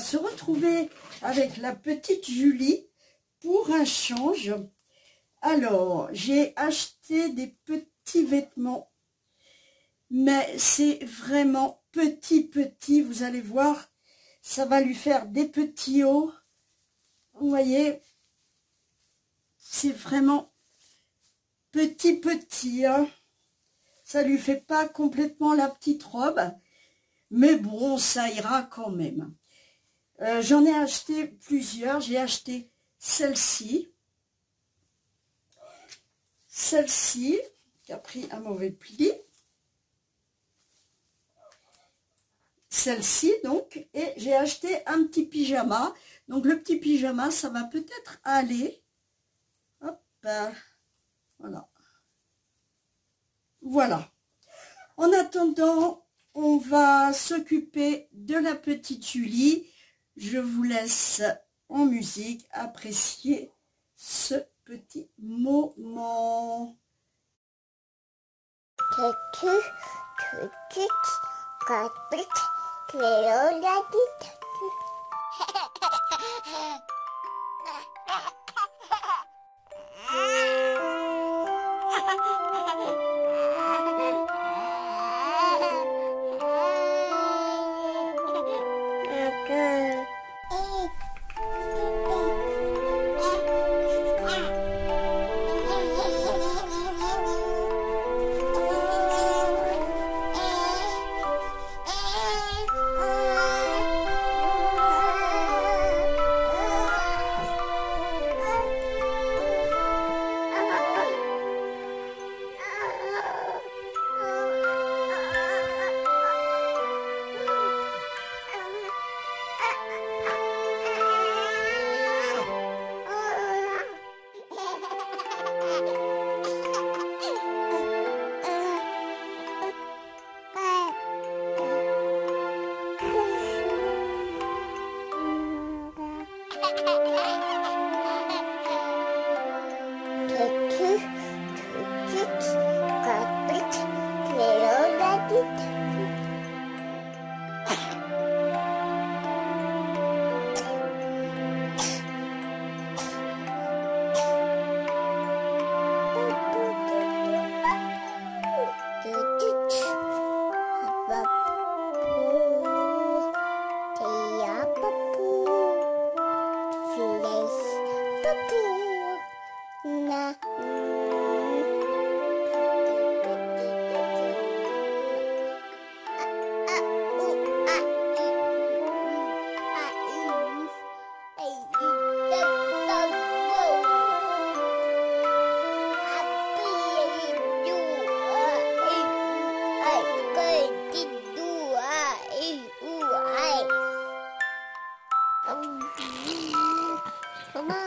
se retrouver avec la petite Julie pour un change. Alors, j'ai acheté des petits vêtements, mais c'est vraiment petit, petit. Vous allez voir, ça va lui faire des petits hauts. Vous voyez, c'est vraiment petit, petit. Hein. Ça lui fait pas complètement la petite robe, mais bon, ça ira quand même. Euh, j'en ai acheté plusieurs. J'ai acheté celle-ci. Celle-ci, qui a pris un mauvais pli. Celle-ci, donc. Et j'ai acheté un petit pyjama. Donc, le petit pyjama, ça va peut-être aller. Hop, voilà. Voilà. En attendant, on va s'occuper de la petite Julie. Je vous laisse en musique apprécier ce petit moment. 엄마.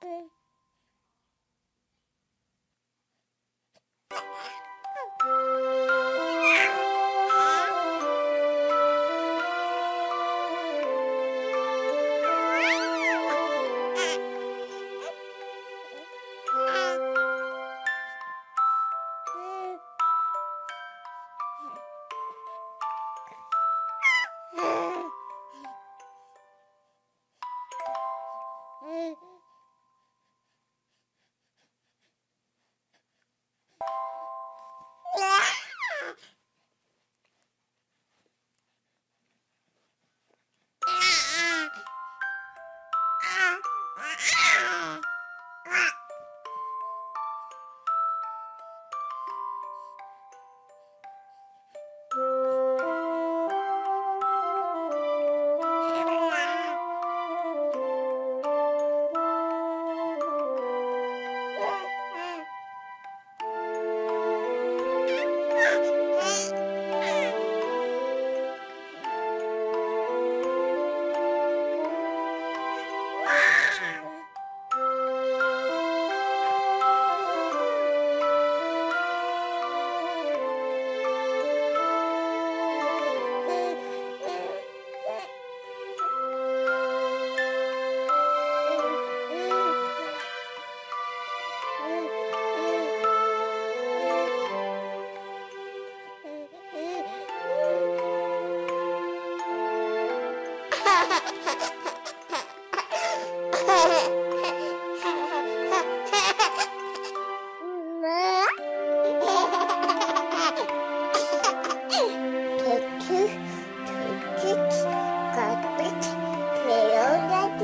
对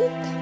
truth.